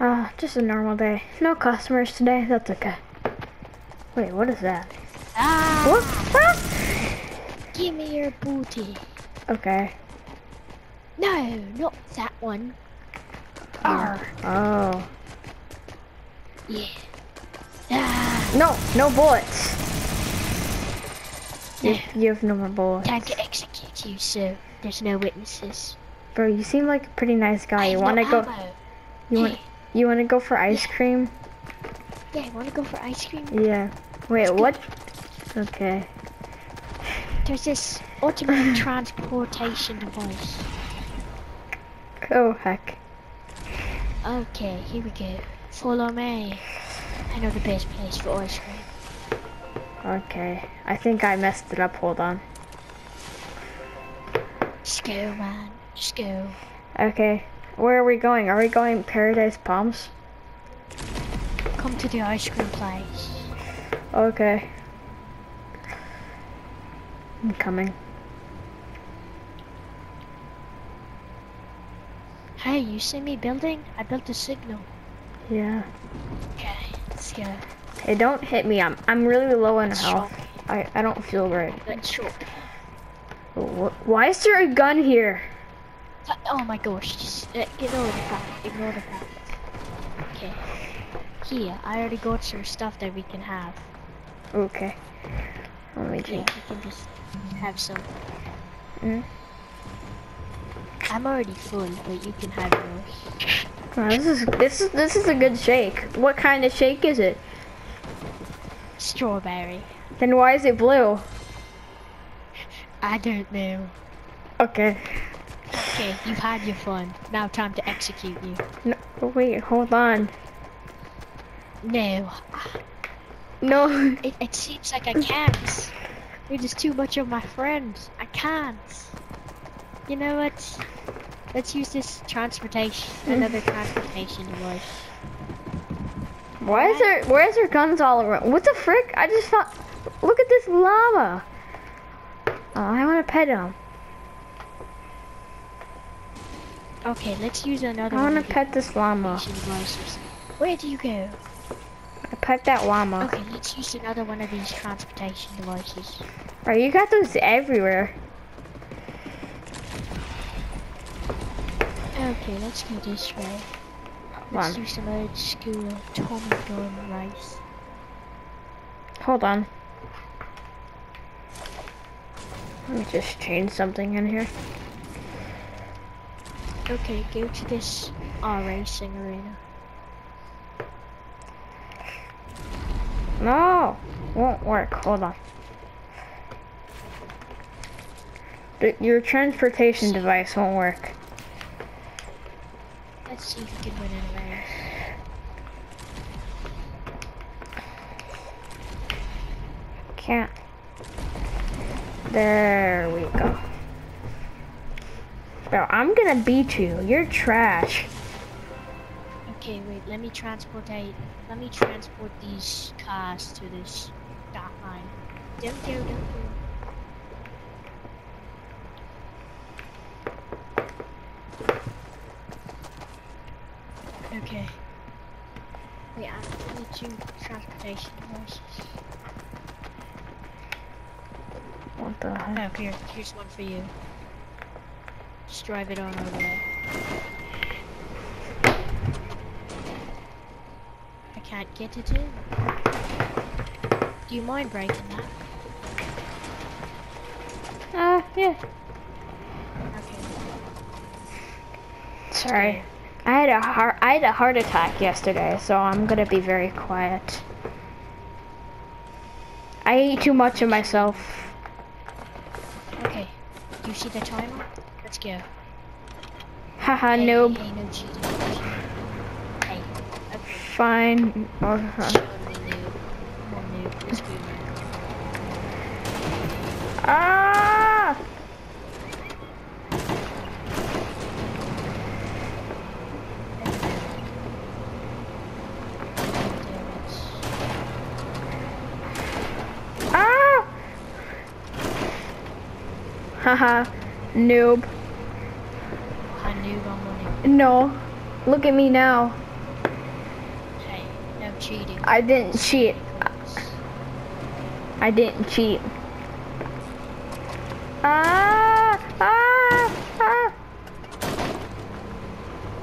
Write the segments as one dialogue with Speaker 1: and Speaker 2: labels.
Speaker 1: Uh, just a normal day. No customers today. That's okay. Wait, what is that?
Speaker 2: Ah!
Speaker 1: What? Ah!
Speaker 2: Give me your booty.
Speaker 1: Okay.
Speaker 2: No, not that one.
Speaker 1: Arr. Oh.
Speaker 2: Yeah. Ah,
Speaker 1: No, no bullets. You,
Speaker 2: Yeah.
Speaker 1: you have no more bullets.
Speaker 2: time to execute you, so there's no witnesses.
Speaker 1: Bro, you seem like a pretty nice guy.
Speaker 2: I
Speaker 1: You wanna go? You want? You wanna go for ice cream?
Speaker 2: yeah, wanna go for ice cream?
Speaker 1: Yeah. Wait, what? Okay.
Speaker 2: There's this automatic transportation device.
Speaker 1: Oh heck.
Speaker 2: Okay, here we go. Follow me. I know the best place for ice cream.
Speaker 1: Okay. I think I messed it up. Hold on.
Speaker 2: Just go, man. Just go.
Speaker 1: Okay. Where are we going? Are we going Paradise Palms?
Speaker 2: Come to the ice cream place.
Speaker 1: Okay. I'm coming.
Speaker 2: Hey, you see me building? I built a signal.
Speaker 1: Yeah.
Speaker 2: Okay, let's go.
Speaker 1: Hey, don't hit me. I'm I'm really low in health. I I don't feel great.
Speaker 2: Let's shop.
Speaker 1: Wh- Why is there a gun here?
Speaker 2: Oh my gosh, just uh, ignore the fact. Ignore the fact. Okay. Here, I already got some stuff that we can have.
Speaker 1: Okay. Let me
Speaker 2: Yeah,
Speaker 1: see.
Speaker 2: we can just have some.
Speaker 1: Mm.
Speaker 2: I'm already full, but you can have yours.
Speaker 1: Wow, this is this is this is a good shake. What kind of shake is it?
Speaker 2: Strawberry.
Speaker 1: Then why is it blue?
Speaker 2: I don't know.
Speaker 1: Okay.
Speaker 2: Okay, you've had your fun. Now time to execute you.
Speaker 1: No, wait, hold on.
Speaker 2: No,
Speaker 1: No.
Speaker 2: it, it seems like I can't. You're just too much of my friend. I can't. You know what? Let's use this transportation, another transportation device.
Speaker 1: Why is there why is there guns all around? What the frick? I just thought. Look at this llama. Oh, I want to pet him.
Speaker 2: Okay, let's use another
Speaker 1: I want to pet this llama.
Speaker 2: Where do you go?
Speaker 1: I pet that llama.
Speaker 2: Okay, let's use another one of these transportation devices.
Speaker 1: Right, you got those everywhere.
Speaker 2: Okay, let's go this way. Let's do some old school Tommy gun race.
Speaker 1: Hold on. Let me just change something in here.
Speaker 2: Okay, go to this R racing arena.
Speaker 1: No, won't work. Hold on. The- Your transportation device won't work.
Speaker 2: Let's see if we can win in a race.
Speaker 1: Can't. There we go. Bro, I'm gonna beat you. You're trash.
Speaker 2: Okay, wait, let me transport let me transport these cars to this stop line. Don't go, don't go. Okay. Wait, I need two transportation horses.
Speaker 1: What the heck?
Speaker 2: Oh, here, here's one for you. Just drive it on over there. I can't get it in. Do you mind breaking that?
Speaker 1: Uh, yeah.
Speaker 2: Okay.
Speaker 1: Sorry. I had a heart I had a heart attack yesterday, so I'm gonna be very quiet. I ate too much of myself.
Speaker 2: Okay. Do you see the timer? Let's go.
Speaker 1: Haha, noob.
Speaker 2: Hey, no cheating. no cheating. Hey. Okay.
Speaker 1: Fine. Uh,
Speaker 2: Totally noob. Come on, noob. Let's go, man.
Speaker 1: ah! Ah! Haha, noob.
Speaker 2: I knew I'm.
Speaker 1: No. Look at me now.
Speaker 2: I'm cheating.
Speaker 1: I didn't cheat. I didn't cheat. Ah, ah, ah.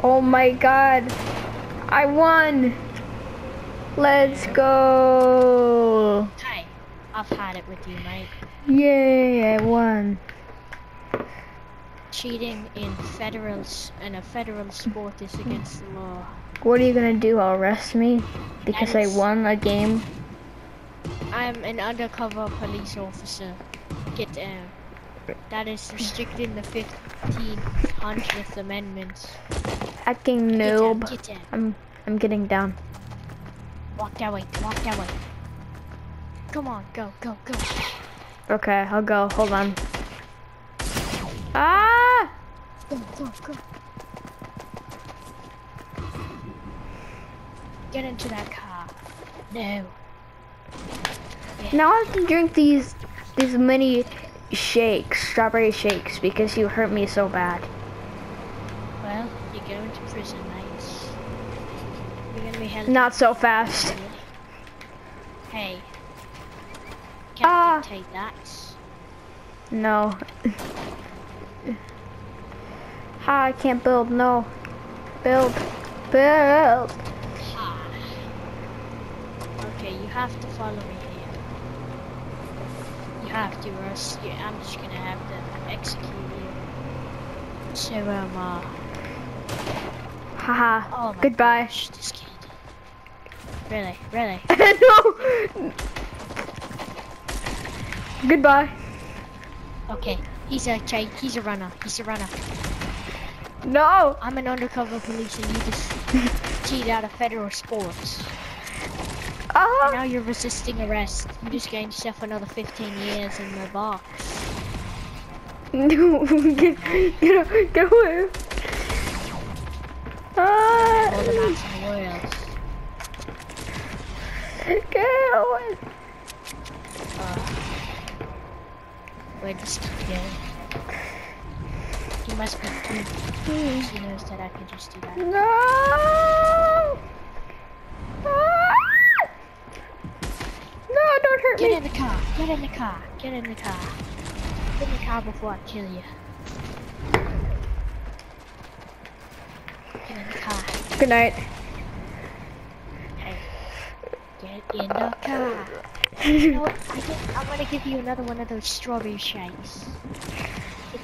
Speaker 1: Oh my god. I won. Let's go.
Speaker 2: Hey, I've had it with you, mate.
Speaker 1: Yay, I won.
Speaker 2: Cheating in federal in a federal sport is against the law.
Speaker 1: What are you gonna do? Arrest me? Because I won a game?
Speaker 2: I'm an undercover police officer. Get down. That is restricted in the 1500th Amendment.
Speaker 1: Acting
Speaker 2: Get down,
Speaker 1: noob.
Speaker 2: get down.
Speaker 1: I'm I'm getting down.
Speaker 2: Walk that way, walk that way. Come on, go, go, go.
Speaker 1: Okay, I'll go. Hold on. Ah!
Speaker 2: Go, go, go. Get into that car. No.
Speaker 1: Now I have to drink these these mini shakes, strawberry shakes, because you hurt me so bad.
Speaker 2: Well, you're going to prison, mate. You're gonna be held.
Speaker 1: Not so fast.
Speaker 2: Hey. Can't
Speaker 1: Ah.
Speaker 2: dictate that.
Speaker 1: No. Ha, I can't build. No. Build. Build.
Speaker 2: Ha. Okay, you have to follow me here. You have to, or else you, I'm just gonna have to execute you. So, um, uh,
Speaker 1: Haha.
Speaker 2: oh
Speaker 1: Goodbye.
Speaker 2: gosh, this kid. Really, really.
Speaker 1: no. Goodbye.
Speaker 2: Okay, he's a he's a runner. He's a runner.
Speaker 1: No.
Speaker 2: I'm an undercover police, and you just cheat out of federal sports. And
Speaker 1: Ah.
Speaker 2: now you're resisting arrest. You just gained yourself another 15 years in the box.
Speaker 1: No. Get, get, get away. Ah.
Speaker 2: All the maps in the world.
Speaker 1: Get away.
Speaker 2: Where does he go? Must be too. He knows that I can just do that.
Speaker 1: No. Ah! No, don't hurt
Speaker 2: Get
Speaker 1: me.
Speaker 2: Get in the car. Get in the car. Get in the car. Get in the car before I kill you. Get in the car.
Speaker 1: Good night.
Speaker 2: Hey. Get in the car. You know what? I think I'm gonna give you another one of those strawberry shakes.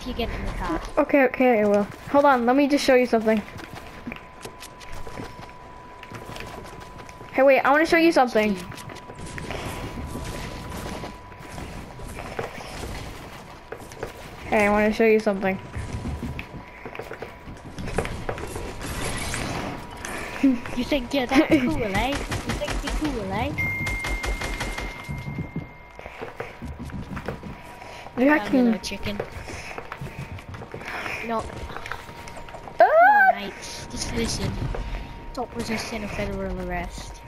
Speaker 2: You get in the car.
Speaker 1: Okay, okay, I will. Hold on, let me just show you something. Hey, wait, I want to show you something. Hey, I want to show you something.
Speaker 2: You think you're that cool, eh? You think you're cool, eh?
Speaker 1: You
Speaker 2: That little
Speaker 1: can.
Speaker 2: chicken. No,
Speaker 1: Ah!
Speaker 2: Just listen. Stop resisting a federal arrest.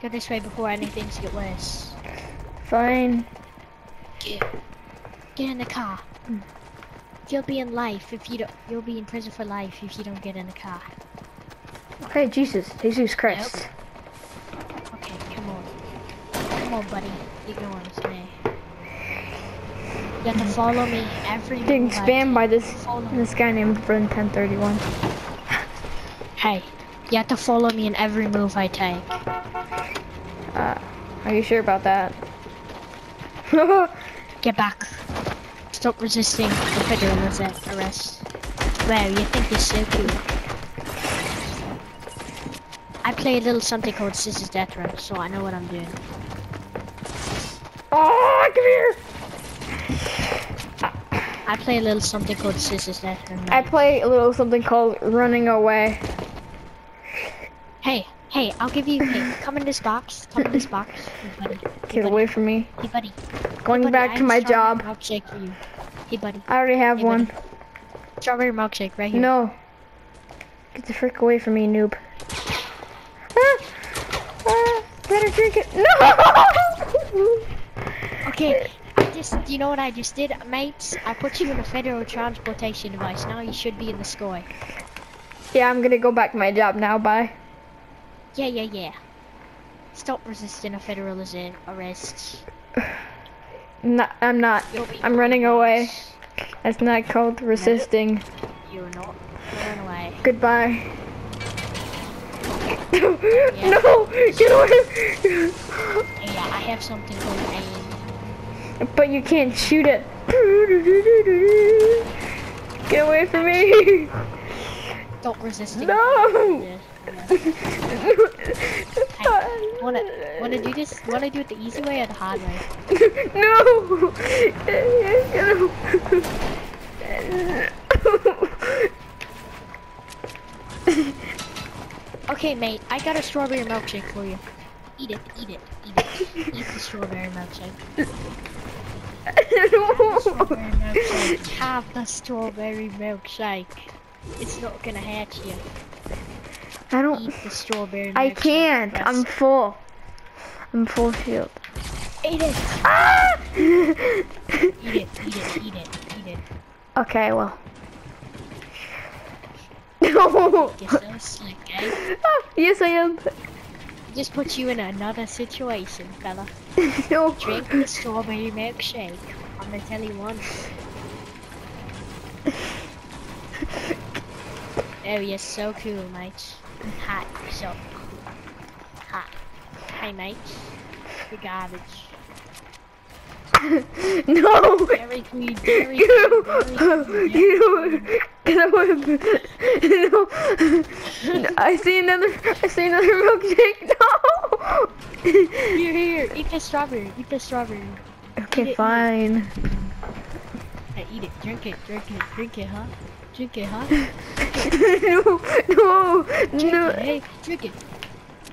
Speaker 2: Go this way before anything's get worse.
Speaker 1: Fine.
Speaker 2: Get, get in the car. You'll be in life if you don't. You'll be in prison for life if you don't get in the car.
Speaker 1: Okay, Jesus, Jesus Christ.
Speaker 2: Okay, come on. Come on, buddy. You're going. You have to follow me every
Speaker 1: Getting spammed by this
Speaker 2: Follow
Speaker 1: this guy named Brun 1031.
Speaker 2: Hey, you have to follow me in every move I take.
Speaker 1: Uh, are you sure about that?
Speaker 2: Get back. Stop resisting the federal arrest- arrest. Wow, you think you're so cool. I play a little something called Scissors Death Run, so I know what I'm doing.
Speaker 1: oh, come here!
Speaker 2: I play a little something called Scissors Death
Speaker 1: I play a little something called running away.
Speaker 2: Hey, hey, I'll give you. Hey, come in this box. Come in this box. Hey, buddy. Hey,
Speaker 1: Get
Speaker 2: buddy.
Speaker 1: away from me.
Speaker 2: Hey, buddy.
Speaker 1: Going
Speaker 2: Hey, buddy,
Speaker 1: back
Speaker 2: I
Speaker 1: to my job.
Speaker 2: Milkshake for you. Hey, buddy.
Speaker 1: I already have
Speaker 2: Hey,
Speaker 1: one.
Speaker 2: buddy. Strawberry milkshake right here.
Speaker 1: No. Get the frick away from me, noob. Ah! Ah! Better drink it. No!
Speaker 2: Okay, just, you know what I just did, mates? I put you in a federal transportation device. Now you should be in the sky.
Speaker 1: yeah, I'm gonna go back to my job now. Bye.
Speaker 2: Yeah, yeah, yeah. Stop resisting a federal arrest.
Speaker 1: Not, I'm not. I'm running away. That's not called resisting.
Speaker 2: You're not. Run away.
Speaker 1: Goodbye. no! Get away!
Speaker 2: Yeah, I have something called.
Speaker 1: But you can't shoot it. Get away from me!
Speaker 2: Stop resisting.
Speaker 1: No!
Speaker 2: Yeah, yeah. Hey, wanna wanna do this? Wanna do it the easy way or the hard way?
Speaker 1: no!
Speaker 2: Okay, mate, I got a strawberry milkshake for you. Eat it, eat it, eat it. Eat the strawberry milkshake. Have the strawberry milkshake. It's not gonna hurt you.
Speaker 1: I don't.
Speaker 2: Eat the strawberry.
Speaker 1: I can't. I'm full. I'm full shield.
Speaker 2: Eat it.
Speaker 1: Ah!
Speaker 2: Eat it, eat it, eat it, eat it.
Speaker 1: okay, well. No.
Speaker 2: You're so slick, eh?
Speaker 1: yes, I am.
Speaker 2: Just put you in another situation, fella.
Speaker 1: No.
Speaker 2: Drink the strawberry milkshake. I'm gonna tell you once. Oh, you're so cool, mate. Hot, so hot. Hey, mate. The garbage.
Speaker 1: no.
Speaker 2: Very clean, very
Speaker 1: You,
Speaker 2: clean, very uh, clean.
Speaker 1: you, get away. No. I see another, I see another milkshake. No.
Speaker 2: Here, here, eat the strawberry, eat the strawberry. Eat
Speaker 1: Okay,
Speaker 2: it.
Speaker 1: fine.
Speaker 2: Hey, eat it, drink it, drink it, drink it, huh? Drink it, huh?
Speaker 1: no, no,
Speaker 2: Drink
Speaker 1: no.
Speaker 2: it, hey, drink it.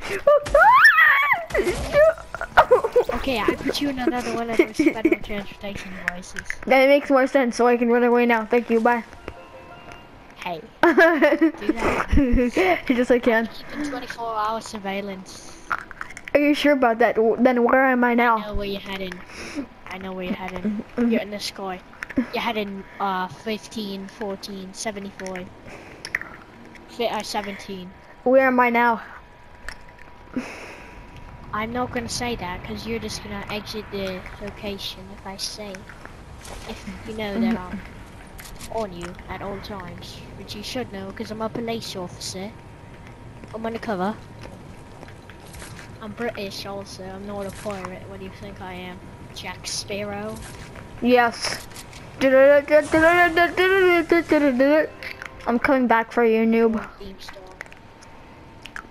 Speaker 2: Okay, I put you in another one of those federal transportation devices.
Speaker 1: That makes more sense, so I can run away now. Thank you, bye.
Speaker 2: Hey, Do
Speaker 1: that. Just I can.
Speaker 2: keeping 24 hour surveillance.
Speaker 1: Are you sure about that? Then where am I now?
Speaker 2: I know where you're heading. I know where you're heading. You're in the sky. You're heading uh 15, 14, 74. Fi- uh, 17.
Speaker 1: Where am I now?
Speaker 2: I'm not gonna say that because you're just gonna exit the location if I say. If you know that I'm on you at all times, which you should know because I'm a police officer. I'm undercover. I'm British also. I'm not a pirate. What do you think I am? Jack Sparrow?
Speaker 1: Yes. I'm coming back for you, noob.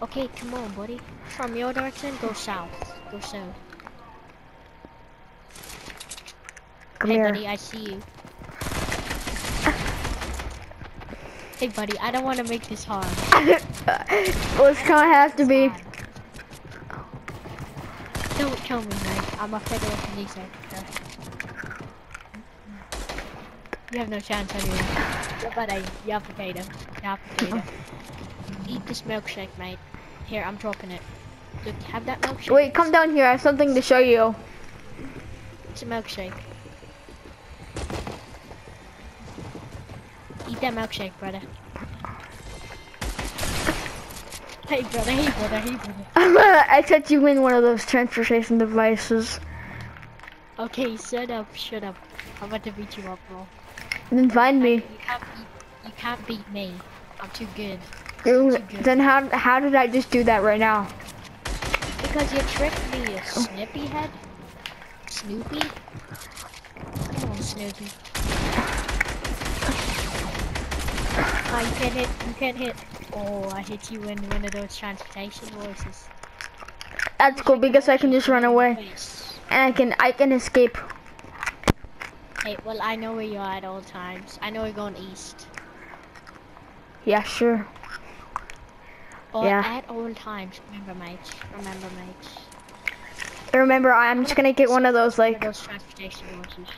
Speaker 2: Okay, come on, buddy. From your direction, go south. Go south.
Speaker 1: Come
Speaker 2: hey,
Speaker 1: here.
Speaker 2: buddy, I see you. hey, buddy, I don't want to make this hard.
Speaker 1: well, it's gonna have to be.
Speaker 2: Don't kill me, man. I'm a federal police officer. You have no chance anyway. Buddy, you have potato. You have potato. Eat this milkshake, mate. Here, I'm dropping it. Look, have that milkshake.
Speaker 1: Wait, come down here. I have something to show you.
Speaker 2: It's a milkshake. Eat that milkshake, brother. Hey, brother. Hey, brother. Hey, brother.
Speaker 1: I set you win one of those transportation devices.
Speaker 2: Okay, shut up. Shut up. I'm about to beat you up, bro.
Speaker 1: Then find me.
Speaker 2: You can't beat. You can't beat me. I'm too good.
Speaker 1: You- Then how how did I just do that right now?
Speaker 2: Because you tricked me, you snippy head. Snoopy. Come on, Snoopy. Oh, you can't hit. You can't hit. Oh, I hit you in one of those transportation voices.
Speaker 1: That's cool because I can just run away and I can I can escape.
Speaker 2: Hey, well, I know where you are at all times. I know you're going east.
Speaker 1: Yeah, sure.
Speaker 2: But
Speaker 1: Yeah.
Speaker 2: at all times, remember, mate. Remember, mate.
Speaker 1: Remember, I'm just gonna get one of those
Speaker 2: One of
Speaker 1: like
Speaker 2: those transportation voices.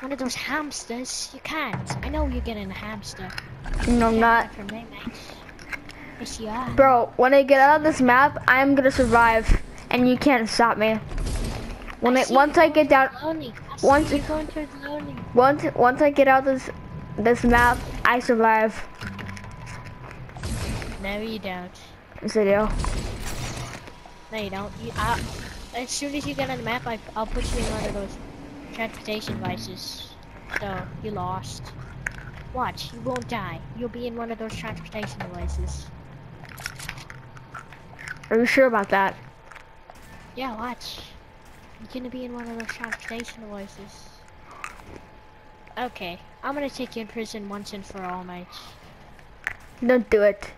Speaker 2: One of those hamsters. You can't. I know you're getting a hamster.
Speaker 1: no, I'm not.
Speaker 2: From me. Yes, you are.
Speaker 1: Bro, when I get out of this map, I'm gonna survive, and you can't stop me. When I, once I get down,
Speaker 2: I
Speaker 1: once-
Speaker 2: you going towards lonely.
Speaker 1: once once I get out this this map, I survive.
Speaker 2: No, you don't.
Speaker 1: Yes, I do.
Speaker 2: No, you don't. You, I, as soon as you get on the map, I, I'll put you in one of those transportation devices. So, you lost. Watch, you won't die. You'll be in one of those transportation devices.
Speaker 1: Are you sure about that?
Speaker 2: Yeah, watch. You're gonna be in one of those transportation devices. Okay, I'm gonna take you in prison once and for all, mate.
Speaker 1: Don't do it.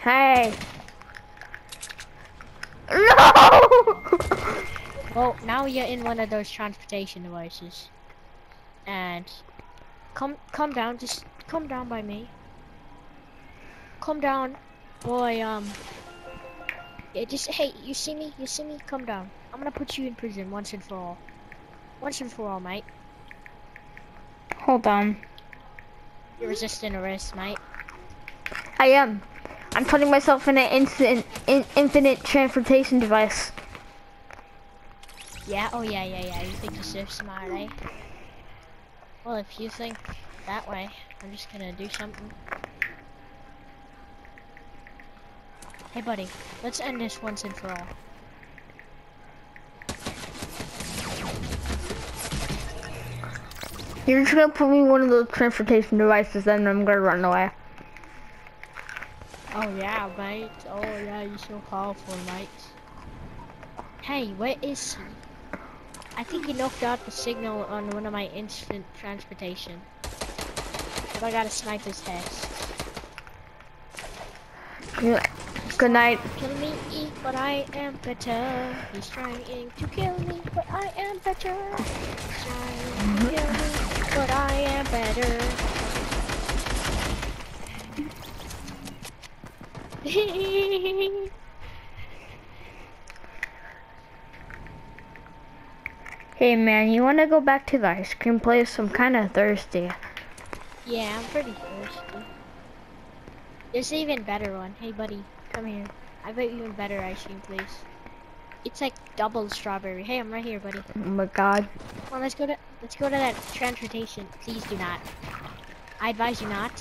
Speaker 1: Hey. No!
Speaker 2: Well, now you're in one of those transportation devices. And come come down, just come down by me. Come down. Boy, um Yeah, just hey, you see me? You see me? Come down. I'm gonna put you in prison once and for all. Once and for all, mate.
Speaker 1: Hold on.
Speaker 2: You're resisting arrest, mate.
Speaker 1: I am. I'm putting myself in an instant, in, infinite transportation device.
Speaker 2: Yeah, oh yeah, yeah, yeah. You think you're so smart, eh? Well, if you think that way, I'm just gonna do something. Hey, buddy, let's end this once and for all.
Speaker 1: You're just gonna put me in one of those transportation devices and I'm gonna run away.
Speaker 2: Oh yeah, mate. Oh yeah, you're so powerful, mate. Hey, where is he? I think he knocked out the signal on one of my instant transportation. But I gotta snipe his head.
Speaker 1: Good night.
Speaker 2: Kill me, but I am better. He's trying to kill me, but I am better. He's trying to kill me, but I am better.
Speaker 1: Hey man, you wanna go back to the ice cream place? I'm kinda thirsty.
Speaker 2: yeah, I'm pretty thirsty. There's an even better one. Hey buddy, come here. I bet even better ice cream place. It's like double strawberry. Hey, I'm right here, buddy.
Speaker 1: Oh my god.
Speaker 2: Come on, let's go to let's go to that transportation. Please do not. I advise you not.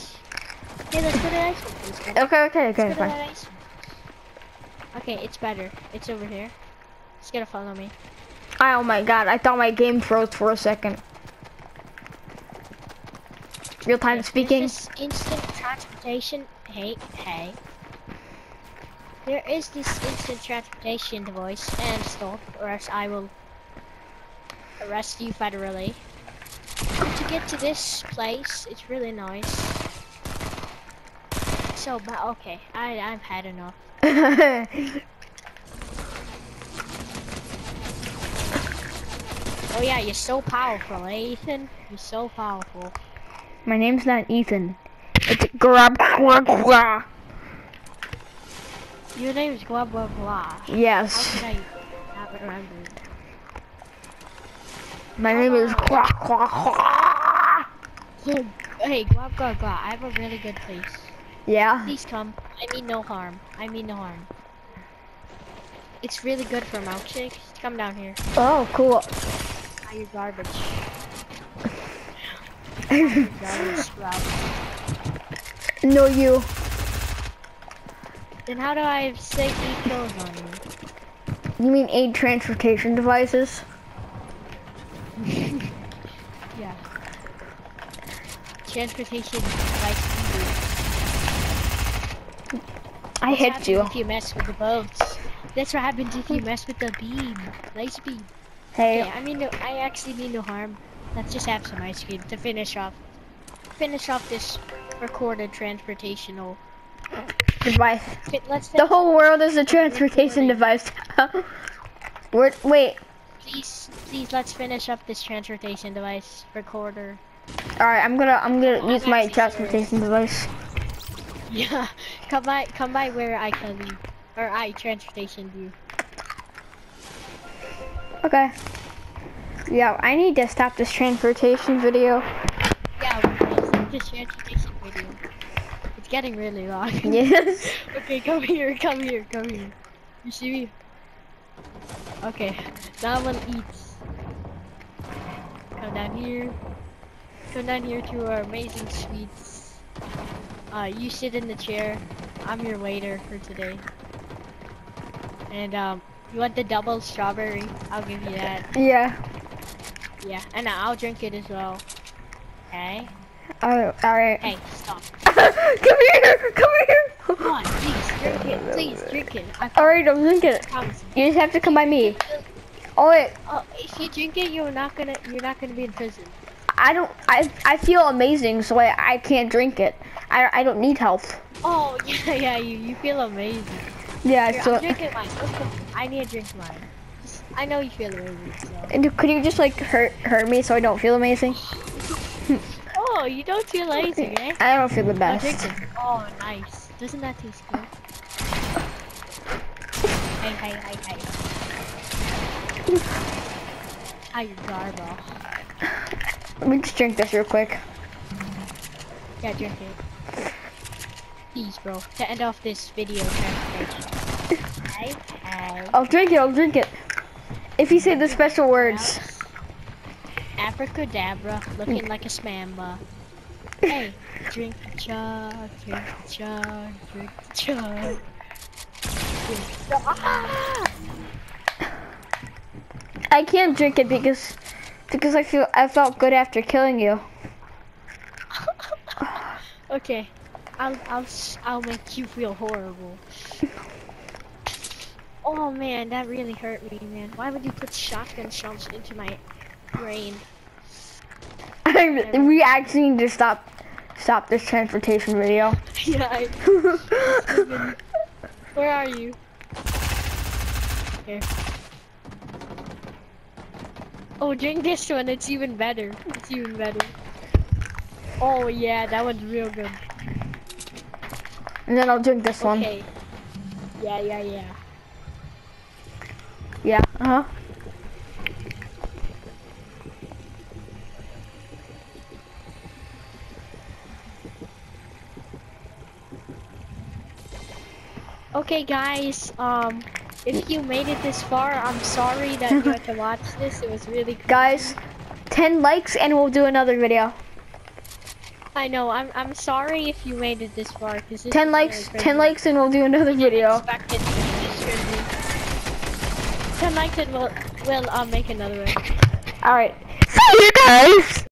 Speaker 2: Hey, let's go to the ice cream place. buddy.
Speaker 1: Okay, okay,
Speaker 2: Let's
Speaker 1: okay,
Speaker 2: to
Speaker 1: fine.
Speaker 2: that ice cream. Okay, it's better. It's over here. Just gotta follow me.
Speaker 1: Oh my god, I thought my game froze for a second. Real time speaking.
Speaker 2: this instant transportation. Hey, hey. There is this instant transportation device and stop, or else I will arrest you federally. To get to this place, it's really nice. So, but okay, I I've had enough. Oh yeah, you're so powerful, eh, Ethan. You're so powerful.
Speaker 1: my name's not Ethan. It's Grab Grab Grab.
Speaker 2: Your name is blah blah blah. How
Speaker 1: Yes.
Speaker 2: could I not remember?
Speaker 1: My name is Quack Quack Quack.
Speaker 2: Hey, glop glop glop. I have a really good place.
Speaker 1: Yeah.
Speaker 2: Please come. I mean no harm. I mean no harm. It's really good for milkshakes. Come down here.
Speaker 1: Oh, cool.
Speaker 2: You're garbage. You're garbage scrub.
Speaker 1: no, you.
Speaker 2: Then how do I say eight kills on you?
Speaker 1: You mean eight transportation devices?
Speaker 2: Yeah. Transportation device.
Speaker 1: I
Speaker 2: That's
Speaker 1: hit you.
Speaker 2: If you mess with the boats. That's what happens if you mess with the beam. Nice beam.
Speaker 1: Hey,
Speaker 2: Okay, I mean, no, I actually mean no harm. Let's just have some ice cream to finish off, finish off this recorded transportational.
Speaker 1: device.
Speaker 2: Let's
Speaker 1: The whole world is a transportation device. Where, wait.
Speaker 2: please, please, let's finish up this transportation device recorder.
Speaker 1: All right, I'm gonna I'm gonna
Speaker 2: I'm
Speaker 1: use my transportation device.
Speaker 2: Yeah, come by, come by where I can leave, or I transportation you.
Speaker 1: Okay. Yeah, I need to stop this transportation video.
Speaker 2: Yeah, this transportation video. It's getting really long.
Speaker 1: Yes.
Speaker 2: Okay, come here, come here, come here. You see me? Okay, now I'm gonna eat. Come down here. Come down here to our amazing sweets. Uh, you sit in the chair. I'm your waiter for today. And um, you want the double strawberry? I'll give you that.
Speaker 1: Yeah.
Speaker 2: Yeah, and I'll drink it as well. Okay.
Speaker 1: Oh, all right.
Speaker 2: Hey, stop.
Speaker 1: come here. Come here.
Speaker 2: Come on, please drink it. Please drink it.
Speaker 1: All right, I'm drinking it. You just have to come by me. Oh wait,
Speaker 2: Oh, if you drink it, you're not gonna you're not gonna be in prison.
Speaker 1: I don't. I I feel amazing, so I I can't drink it. I I don't need help.
Speaker 2: Oh yeah, yeah. You you feel amazing.
Speaker 1: Yeah.
Speaker 2: Here,
Speaker 1: so.
Speaker 2: I'm drinking mine. I need to drink mine. I know you feel amazing. So.
Speaker 1: And could you just like hurt hurt me so I don't feel amazing?
Speaker 2: Oh, you don't feel amazing, eh?
Speaker 1: I don't feel the best.
Speaker 2: Oh, nice. Doesn't that taste good? Hey, hey, hey, hey. How you garble?
Speaker 1: Let me just drink this real quick.
Speaker 2: Yeah, drink it. Please, bro. To end off this video. Hey, hey.
Speaker 1: I'll drink it. I'll drink it. If you say the special words.
Speaker 2: Abracadabra, looking like a smamba. Hey, drink chug, drink chug, drink the chug. Drink the- Ah!
Speaker 1: I can't drink it because because I feel I felt good after killing you.
Speaker 2: okay, I'll I'll I'll make you feel horrible. Oh man, that really hurt me, man. Why would you put shotgun shells into my brain?
Speaker 1: we actually need to stop stop this transportation video.
Speaker 2: yeah. I, where are you? Here. Oh, drink this one. It's even better. It's even better. Oh yeah, that one's real good.
Speaker 1: And then I'll drink this one.
Speaker 2: Okay. Yeah, yeah, yeah.
Speaker 1: Yeah. Uh huh.
Speaker 2: Okay, guys. Um, if you made it this far, I'm sorry that you had to watch this. It was really. Cool.
Speaker 1: Guys, 10 likes and we'll do another video.
Speaker 2: I know. I'm I'm sorry if you made it this far because
Speaker 1: 10 likes, 10 likes and we'll do another video.
Speaker 2: Expected this should be. Ten likes and we'll we'll uh, make another one.
Speaker 1: Alright. See you guys!